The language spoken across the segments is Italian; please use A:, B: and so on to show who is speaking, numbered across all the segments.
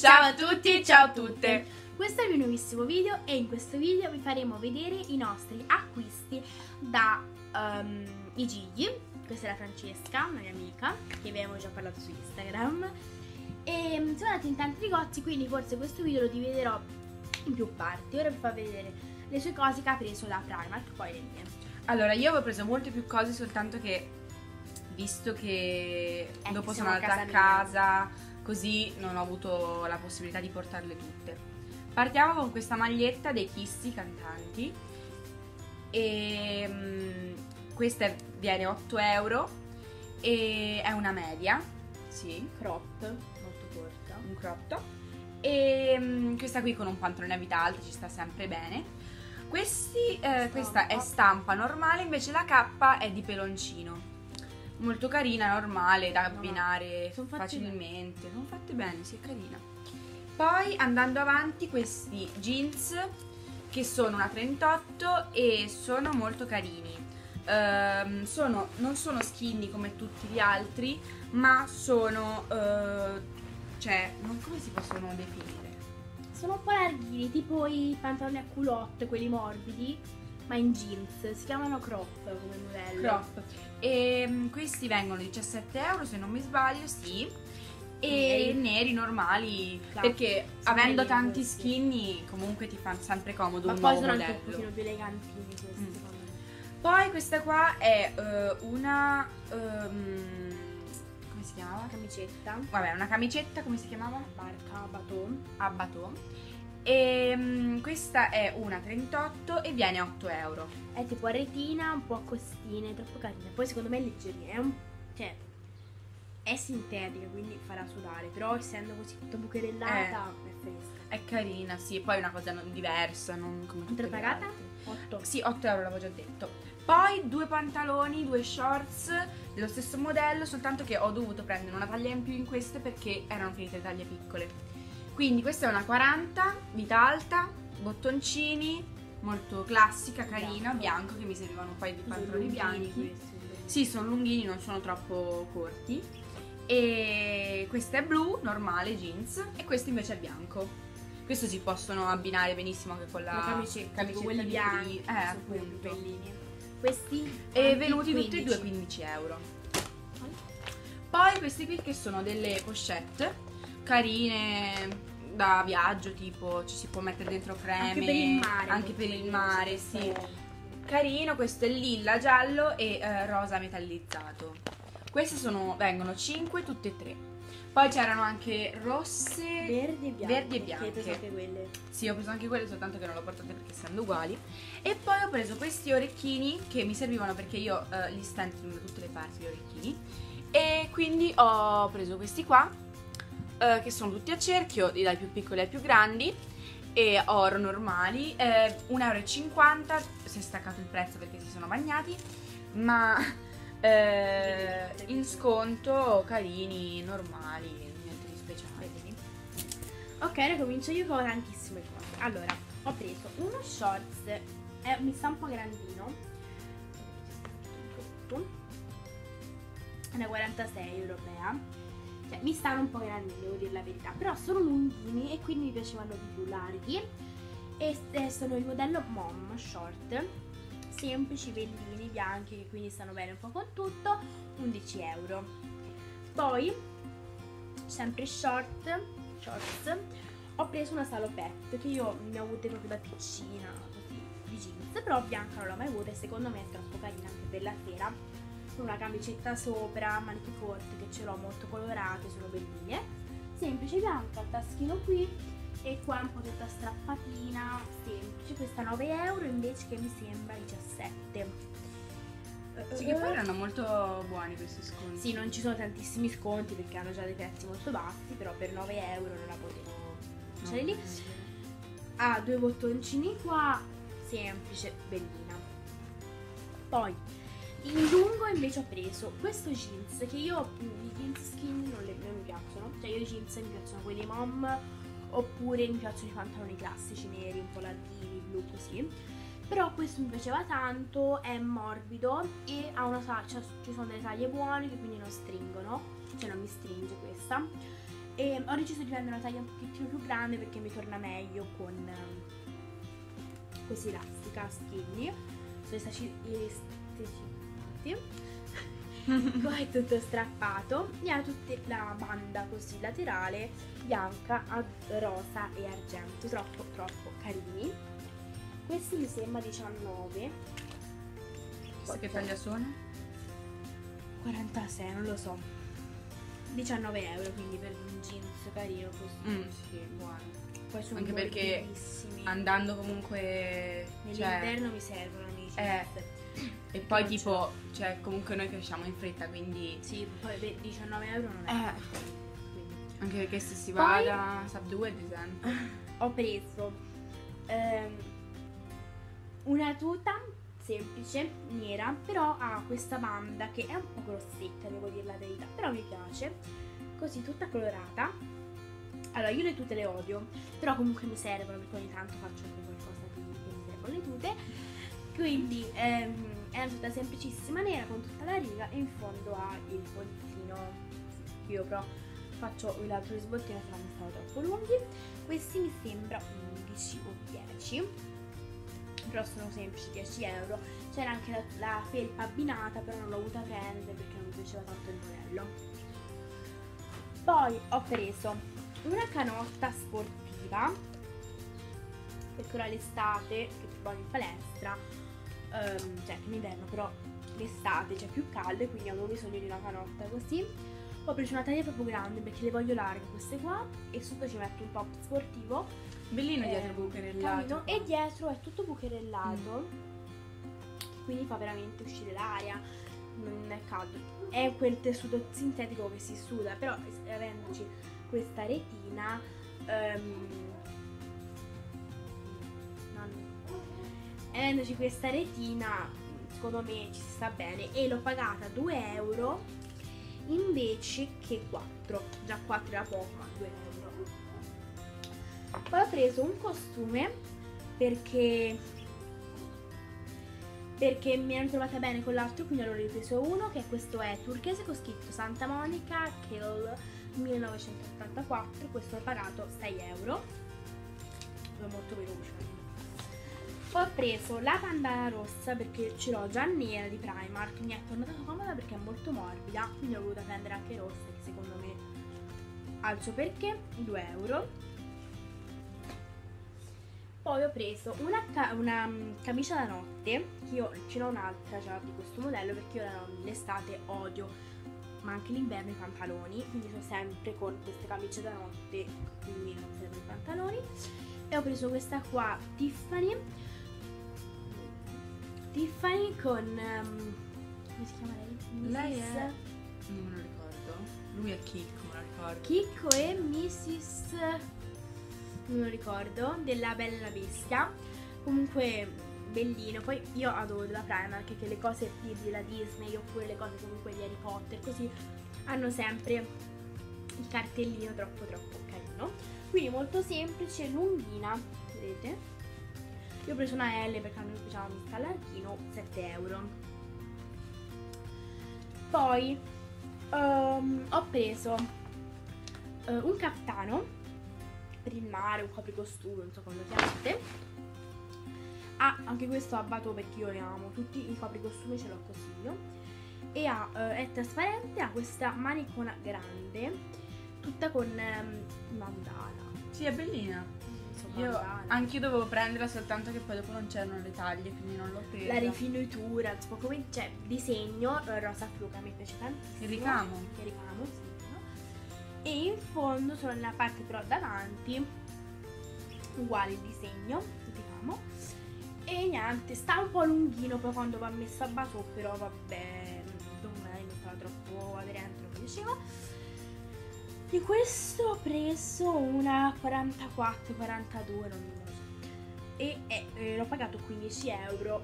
A: Ciao a tutti, ciao a tutte!
B: Questo è il mio nuovissimo video e in questo video vi faremo vedere i nostri acquisti da um, i Gigli. Questa è la Francesca, una mia amica, che vi abbiamo già parlato su Instagram. E um, siamo andati in tanti negozi, quindi forse questo video lo dividerò in più parti. Ora vi fa vedere le sue cose che ha preso da Primark, poi le mie.
A: Allora, io avevo preso molte più cose soltanto che visto che eh, dopo sono andata a casa così non ho avuto la possibilità di portarle tutte. Partiamo con questa maglietta dei Kissi cantanti. E um, questa viene 8 euro e è una media, sì,
B: crop, molto corta,
A: un crop top. E um, questa qui con un pantalone a vita alta ci sta sempre bene. Questi, eh, questa è stampa normale, invece la K è di peloncino molto carina, normale, da abbinare no, facilmente. Sono fatte bene, sì, è carina. Poi andando avanti questi jeans che sono una 38 e sono molto carini. Uh, sono, non sono skinny come tutti gli altri, ma sono, uh, cioè, non come si possono definire?
B: Sono un po' larghini, tipo i pantaloni a culotte, quelli morbidi ma in jeans. Si chiamano crop come modello.
A: Crop. E um, questi vengono 17 euro se non mi sbaglio, sì. E neri, neri normali Claro. perché sono avendo tanti questi. skinny comunque ti fanno sempre comodo
B: ma
A: un
B: poi
A: sono
B: modello. anche un pochino più eleganti questi mm.
A: poi questa qua è uh, una um, come si chiamava?
B: Camicetta.
A: Vabbè, una camicetta, come si chiamava?
B: Barca, baton.
A: A baton e um, questa è una 38 e viene 8 euro.
B: È tipo a retina, un po' a costine, troppo carina. Poi secondo me è leggerina, è un... cioè è sintetica, quindi farà sudare, però essendo così tutta bucherellata eh, è fresca.
A: È carina, sì, poi è una cosa non diversa, non come
B: tutte pagata? 8.
A: Sì, 8 euro l'avevo già detto. Poi due pantaloni, due shorts dello stesso modello, soltanto che ho dovuto prendere una taglia in più in queste perché erano finite le taglie piccole. Quindi questa è una 40, vita alta, bottoncini, molto classica, carina, bianco, che mi servivano un paio di pantaloni bianchi. Sì, sono lunghini, non sono troppo corti. E questa è blu, normale, jeans, e questo invece è bianco. Questo si possono abbinare benissimo anche con la, la
B: camicetta, camicetta quelli bianchi,
A: eh, appunto.
B: bellini. Questi
A: e venuti 15. tutti e due 15 euro. Poi questi qui che sono delle pochette carine da viaggio, tipo ci si può mettere dentro creme.
B: Anche per il mare.
A: Anche per il mare, sì. Carino, questo è lilla, giallo e eh, rosa metallizzato. Queste sono, vengono 5 tutte e tre. Poi c'erano anche rosse,
B: verdi e bianche.
A: Verdi e bianche.
B: Che hai preso anche quelle?
A: Sì, ho preso anche quelle, soltanto che non le ho portate perché essendo uguali. E poi ho preso questi orecchini che mi servivano perché io eh, li stento da tutte le parti gli orecchini. E quindi ho preso questi qua eh, che sono tutti a cerchio, dai più piccoli ai più grandi e oro normali, eh, 1,50 euro, si è staccato il prezzo perché si sono bagnati, ma eh, in sconto carini, normali, niente di speciale.
B: Ok, ora comincio io con tantissime cose. Allora, ho preso uno shorts, eh, mi sta un po' grandino, è una 46 europea cioè, mi stanno un po' grandi, devo dire la verità, però sono lunghini e quindi mi piacevano di più larghi. E sono il modello Mom Short, semplici, bellini, bianchi, che quindi stanno bene un po' con tutto, 11 euro. Poi, sempre short, shorts, ho preso una salopette che io ne ho avute proprio da piccina, così, di jeans, però bianca non l'ho mai avuta e secondo me è troppo carina anche per la sera con una camicetta sopra, maniche corte che ce l'ho molto colorate, sono belline. Semplice bianca, il taschino qui e qua un po' tutta strappatina, semplice. Questa 9 euro invece che mi sembra 17.
A: Sì, che poi erano molto buoni questi sconti.
B: Sì, non ci sono tantissimi sconti perché hanno già dei prezzi molto bassi, però per 9 euro non la potevo lasciare lì. Ha ah, due bottoncini qua, semplice, bellina. Poi in lungo invece ho preso questo jeans che io i jeans skinny non, le, non mi piacciono. Cioè io i jeans mi piacciono quelli mom oppure mi piacciono i pantaloni classici neri, un po' latini, blu così. Però questo mi piaceva tanto, è morbido e ha una cioè, ci sono delle taglie buone che quindi non stringono, cioè non mi stringe questa. E ho deciso di prendere una taglia un pochettino più grande perché mi torna meglio con ehm, questa elastica skinny. Sono stati poi è tutto strappato. E ha tutta la banda così laterale bianca, rosa e argento. Troppo troppo carini. Questi mi sembra 19
A: Questa che taglia sono?
B: 46 non lo so. 19 euro quindi per un jeans carino così
A: Mm, sì, buono.
B: poi sono
A: Anche perché. Andando comunque... Cioè,
B: nell'inverno mi servono i jeans
A: Eh, e poi tipo, cioè comunque noi cresciamo in fretta, quindi...
B: sì poi beh, 19 euro non è
A: Eh. Anche perché se si
B: Poi-
A: vada, sub 2 ad esempio.
B: ho preso ehm, una tuta semplice, nera, però ha questa banda che è un po' grossetta, devo dire la verità, però mi piace, così tutta colorata. Allora, io le tute le odio, però comunque mi servono perché ogni tanto faccio anche qualcosa di che mi servono le tute. Quindi ehm, è una tuta semplicissima nera con tutta la riga e in fondo ha il bolsino. Sì, io però faccio l'altro svoltino se non mi stanno troppo lunghi. Questi mi sembra 11 o 10, però sono semplici 10 euro. C'era anche la, la felpa abbinata, però non l'ho voluta prendere perché non mi piaceva tanto il modello. Poi ho preso una canotta sportiva perché ora l'estate, che vado in palestra, ehm, cioè in inverno, però l'estate c'è più caldo e quindi avevo bisogno di una canotta così. Ho preso una taglia proprio grande perché le voglio larghe queste qua e sotto ci metto un top sportivo
A: Bellino
B: eh,
A: dietro bucherellato.
B: carino, e dietro è tutto bucherellato quindi fa veramente uscire l'aria non è caldo è quel tessuto sintetico che si suda però avendoci questa retina ehm, avendoci questa retina secondo me ci sta bene e l'ho pagata 2 euro invece che 4 già 4 era poco ma 2 euro. Poi ho preso un costume perché perché mi ero trovata bene con l'altro quindi allora ho ripreso uno che questo è turchese con scritto Santa Monica Kill 1984 questo ho pagato 6 euro. È molto veloce ho preso la bandana rossa perché ce l'ho già nera di Primark mi è tornata comoda perché è molto morbida quindi ho voluta prendere anche rossa che secondo me suo perché 2 euro poi ho preso una, ca- una, mm, camicia da notte, che io ce n'ho un'altra già di questo modello perché io l'estate odio, ma anche l'inverno i pantaloni, quindi sono sempre con queste camicie da notte, quindi non servono i pantaloni. E ho preso questa qua Tiffany, Tiffany con... ehm, come si chiama lei?
A: Lei
B: Mrs.
A: è- Non me lo ricordo. Lui è Chicco, me lo ricordo.
B: Chicco e Mrs. non me lo ricordo, della Bella Bestia. Comunque bellino. Poi io adoro la Primark che le cose di- della Disney oppure le cose comunque di Harry Potter così hanno sempre il cartellino troppo troppo carino. Quindi molto semplice, lunghina, vedete? Io ho preso una L perché a me piaceva mi sta larghino, 7 euro. Poi ehm, ho preso eh, un caftano per il mare, un copricostume, non so come lo chiamate. Ah, anche questo a bato perché io ne amo, tutti i copricostume ce l'ho così io. E ha, eh, è trasparente, ha questa manicona grande, tutta con ehm, mandala.
A: Sì, è bellina.
B: Insomma,
A: Io anche io dovevo prenderla soltanto che poi dopo non c'erano le taglie, quindi non l'ho presa.
B: La rifinitura, tipo come c'è disegno eh, rosa fluca, mi piace tantissimo.
A: Il ricamo.
B: Il ricamo, sì. no? E in fondo, solo nella parte però davanti, uguale il disegno, ricamo. E niente, sta un po' lunghino poi quando va messo a basso, però vabbè, non non stava troppo aderente, non mi piaceva. Di questo ho preso una 44-42, non lo so. E eh, l'ho pagato 15 euro.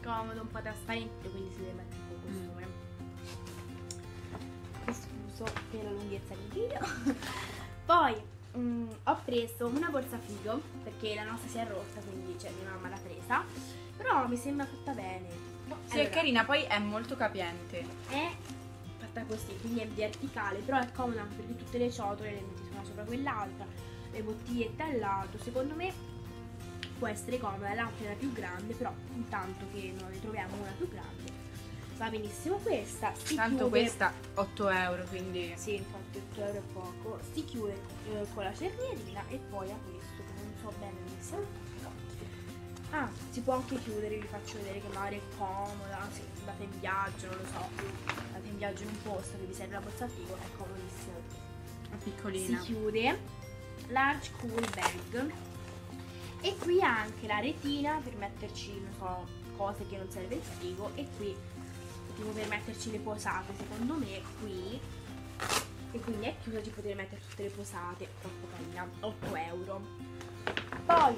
B: Comodo, un po' trasparente, quindi si deve mettere un po' costume. Mi scuso per la lunghezza del video. Poi mm, ho preso una borsa figo, perché la nostra si è rotta, quindi cioè, mia mamma l'ha presa. Però mi sembra fatta bene.
A: Sì, è carina, poi è molto capiente.
B: È fatta così, quindi è verticale, però è comoda anche perché tutte le ciotole le metti una sopra quell'altra, le bottigliette all'alto, secondo me può essere comoda, l'altra era più grande, però intanto che non ne troviamo una più grande, va benissimo questa. Si
A: Tanto
B: chiude-
A: questa 8 euro, quindi...
B: Sì, infatti 8 euro è poco. Si chiude eh, con la cernierina e poi ha questo che non so bene dove sia. Ah, si può anche chiudere, vi faccio vedere che magari è comoda, se andate in viaggio, non lo so, andate in viaggio in un posto che vi serve la borsa frigo, è comodissimo.
A: Una
B: Si
A: piccolina.
B: chiude, large cool bag e qui ha anche la retina per metterci, non so, cose che non serve il frigo e qui tipo per metterci le posate, secondo me qui e quindi è chiusa ci potete mettere tutte le posate, troppo carina, 8 euro. Poi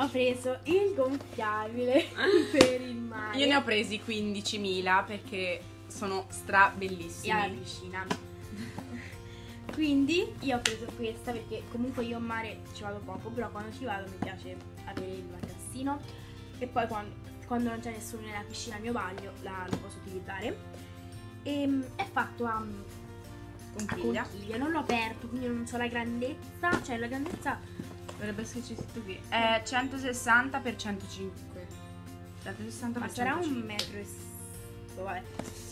B: ho preso il gonfiabile per il mare
A: Io ne ho presi 15.000 perché sono stra
B: e alla
A: bellissimi.
B: piscina. Quindi io ho preso questa perché comunque io a mare ci vado poco, però quando ci vado mi piace avere il materassino e poi quando, quando non c'è nessuno nella piscina al mio bagno la, lo posso utilizzare. E, è fatto a, a
A: Conchiglia.
B: conchiglia, non l'ho aperto, quindi non so la grandezza, cioè la grandezza
A: Dovrebbe esserci scritto qui. È 160 x 105. 160
B: ma
A: x
B: sarà un
A: 105.
B: metro e... s- Vabbè,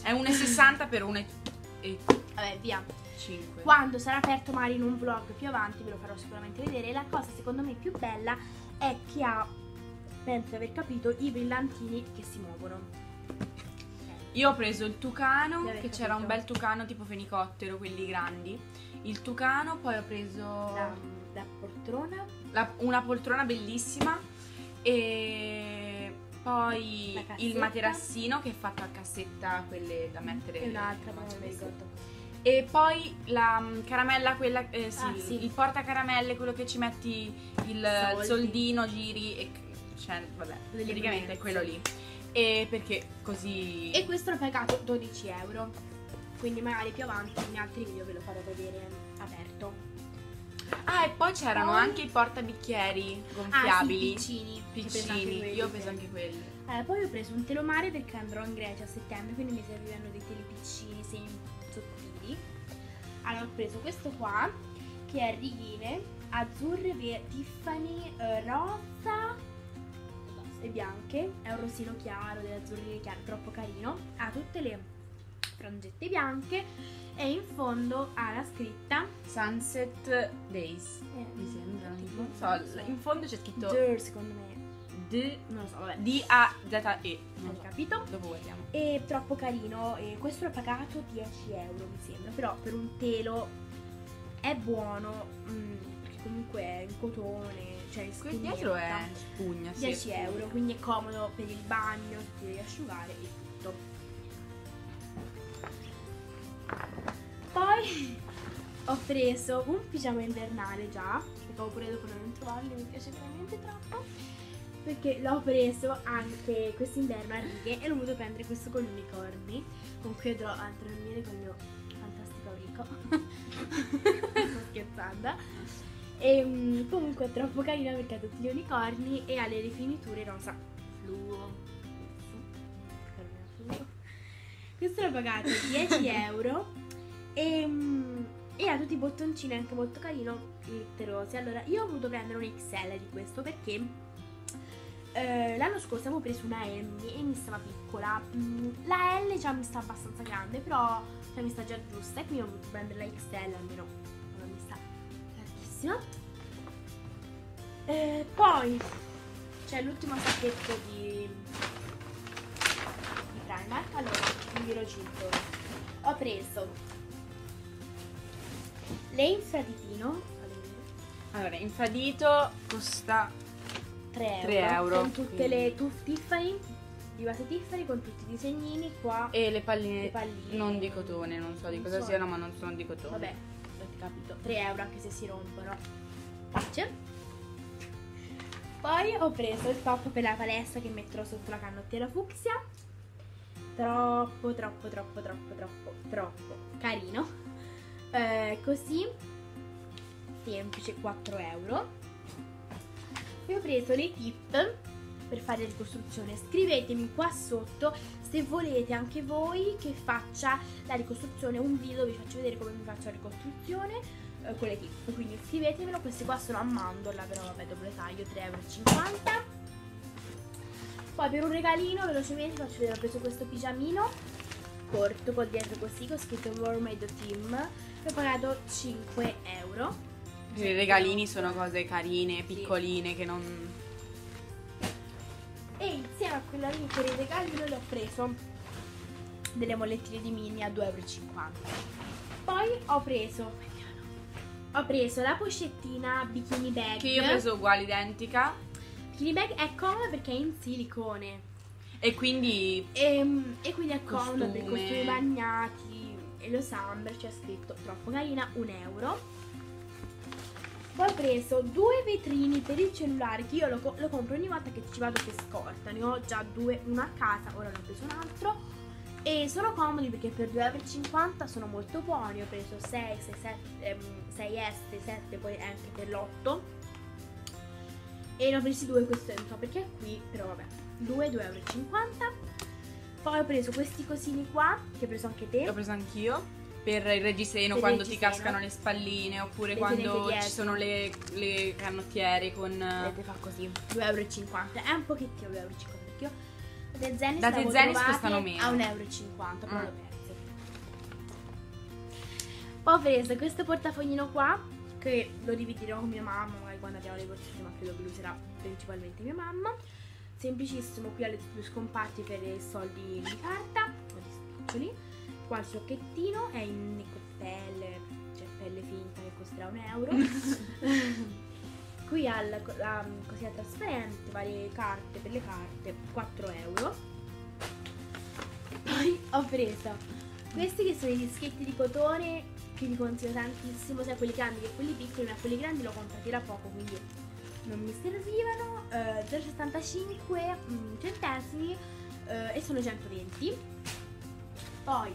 A: È 1,60 per 1,5.
B: vabbè via. Quando sarà aperto magari in un vlog più avanti ve lo farò sicuramente vedere. La cosa secondo me più bella è che ha, penso di aver capito, i brillantini che si muovono.
A: Io ho preso il tucano, che c'era un bel tucano tipo fenicottero, quelli grandi. Il tucano, poi ho preso
B: La, la poltrona,
A: la- una poltrona bellissima e poi il materassino che è fatto a cassetta, quelle da mettere
B: e un'altra,
A: ma
B: non ricordo.
A: E poi la mm, caramella, quella, eh, sì,
B: Ah, sì.
A: il portacaramelle, quello che ci metti il
B: Soldi.
A: soldino, giri e cioè, vabbè, praticamente è quello lì. E perché così
B: E questo l'ho pagato 12 euro. Quindi magari più avanti in altri video ve lo farò vedere aperto.
A: Ah, e poi c'erano
B: Poi-
A: anche i portabicchieri
B: Ah,
A: gonfiabili.
B: sì, piccini.
A: Piccini. Io ho preso anche quelli.
B: Eh, poi ho preso un telomare perché andrò in Grecia a settembre, quindi mi serviranno dei teli piccini, semi sottili. Allora ho preso questo qua, che è righine azzurre, ve- Tiffany, eh, rosa e bianche. È un rosino chiaro, delle azzurrine chiare, troppo carino. Ha tutte le frangette bianche e in fondo ha la scritta
A: Sunset Days.
B: eh,
A: Mi sembra,
B: tipo,
A: non so. In fondo c'è scritto
B: Dir, secondo me.
A: D
B: Non lo so, vabbè.
A: D-A-Z-E. Non so.
B: capito?
A: Dopo guardiamo.
B: È troppo carino e questo l'ho pagato 10 euro mi sembra, però per un telo è buono mm, perché comunque è in cotone, cioè
A: Qui dietro è spugna, sì.
B: 10 euro, quindi è comodo per il bagno, ti devi asciugare e tutto. Poi ho preso un pigiama invernale già, perché ho pure dopo non trovarli, mi piace veramente troppo. Perché l'ho preso anche quest'inverno a righe e l'ho voluto prendere questo con gli unicorni, con cui andrò a dormire con il mio fantastico amico. Sto scherzando. E mm, comunque è troppo carina perché ha tutti gli unicorni e ha le rifiniture rosa. Fluo. Questo l'ho pagato 10 euro e, mm, e ha tutti i bottoncini anche molto carino glitterosi. Allora io ho voluto prendere un XL di questo perché eh, l'anno scorso avevo preso una M e mi stava piccola. Mm, la L già mi sta abbastanza grande, però cioè, mi sta già giusta e quindi ho voluto prendere la XL almeno non mi sta tantissimo. Eh, poi c'è l'ultimo sacchetto di, di Primark. Allora, lo giro. Ho preso le infraditino
A: Allora, infradito costa
B: 3 euro,
A: 3 euro,
B: con tutte
A: quindi.
B: le tu- Tiffany di base Tiffany con tutti i disegnini qua
A: e le palline,
B: Le palline.
A: non di cotone, non so di
B: Non
A: cosa
B: so.
A: siano, ma non sono di cotone.
B: vabbè avete capito 3 euro anche se si rompono pace poi ho preso il top per la palestra che metterò sotto la canottiera fucsia troppo troppo troppo troppo troppo troppo carino Eh, così semplice 4 euro e ho preso le tip per fare la ricostruzione. Scrivetemi qua sotto se volete anche voi che faccia la ricostruzione, un video vi faccio vedere come mi faccio la ricostruzione eh, con le tip. Quindi scrivetemelo, questi qua sono a mandorla, però vabbè dopo le taglio 3,50 euro. Poi per un regalino velocemente faccio vedere, ho preso questo pigiamino corto con dietro così con scritto Mermaid Team e ho pagato 5 euro.
A: I regalini sono cose carine, piccoline, che non...
B: E insieme a quella lì per i regalino le ho preso delle mollettine di mini a 2,50 euro. Poi ho preso ho preso la pochettina bikini bag
A: Che io ho preso uguale, identica.
B: bikini bag è comoda perché è in silicone
A: E quindi
B: e, e quindi è comoda per
A: Costume.
B: costumi bagnati e lo Summer c'è scritto troppo carina un euro poi ho preso due vetrini per il cellulare che io lo, lo compro ogni volta che ci vado per scorta ne ho già due uno a casa ora ne ho preso un altro e sono comodi perché per 2,50 euro sono molto buoni ho preso 6, 6, 7, ehm, 6S 7 poi anche per l'8 e ne ho presi due questo non so perché è qui però vabbè 2, 2,50 euro poi ho preso questi cosini qua che hai preso anche te
A: l'ho preso anch'io. Per il reggiseno,
B: Per
A: quando ti
B: reggiseno.
A: cascano le spalline, oppure
B: Le
A: quando ci sono le, le canottiere con...
B: Vedete fa così 2,50 euro è un pochettino 2,50 euro da Zenis
A: Da Zenis costano meno.
B: a 1,50 euro però
A: Mm.
B: l'ho perso poi ho preso questo portafoglino qua che lo dividerò con mia mamma magari quando abbiamo le borsette ma credo che lo userà principalmente mia mamma semplicissimo qui le due scomparti per i soldi di carta o di spiccioli qua il sciocchettino è in pelle cioè pelle finta che costerà un euro. Qui ha la, la cosina trasparente varie carte per le carte 4 euro. E poi ho preso questi che sono i dischetti di cotone che vi consiglio tantissimo sia quelli grandi che quelli piccoli ma quelli grandi l'ho comprati da poco quindi non mi servivano eh, 0,75 mm, centesimi eh, e sono 120 poi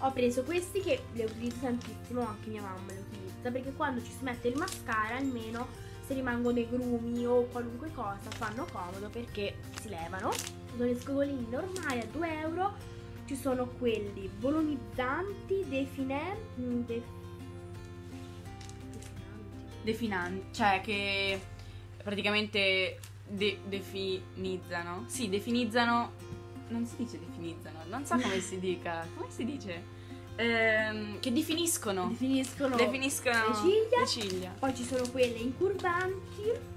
B: ho preso questi che li utilizzo tantissimo anche mia mamma li utilizza perché quando ci si mette il mascara almeno se rimangono dei grumi o qualunque cosa fanno comodo perché si levano. Sono gli scogolini normali a 2 euro. Ci sono quelli voluminizzanti definenti de- definanti.
A: Definanti, cioè che praticamente de- definizzano. Sì, definizzano. Non si dice definizzano, non so come si dica. Come si dice? Ehm, che definiscono.
B: definiscono
A: Definiscono
B: le ciglia.
A: le ciglia.
B: Poi ci sono quelle incurvanti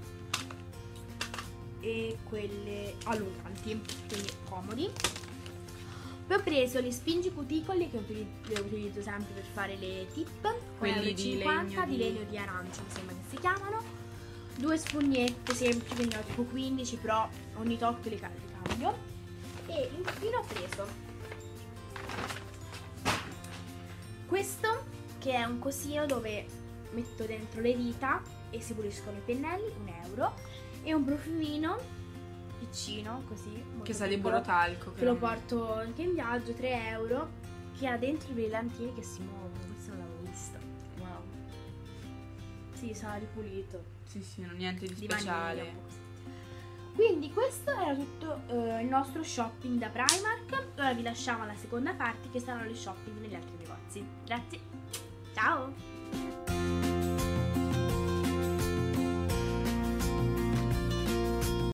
B: e quelle allunganti, quindi comodi. Poi ho preso le spingi cuticoli che utili- le utilizzo sempre per fare le tip,
A: Quelli di
B: 1,50
A: legno
B: di
A: di-
B: legno di arancia, mi sembra che si chiamano. Due spugnette semplici, ne ho tipo 15, però ogni tot le, ca- le cambio. E infine ho preso questo che è un cosino dove metto dentro le dita e si puliscono i pennelli, un euro, e un profumino piccino così,
A: Che sa di borotalco.
B: che lo porto anche in viaggio, 3 euro, che ha dentro i brillantini che si muovono, Sì, sarà ripulito.
A: Sì, sì, non niente di speciale.
B: Quindi questo era tutto eh, il nostro shopping da Primark. Ora vi lasciamo alla seconda parte che saranno le shopping negli altri negozi. Grazie. Ciao!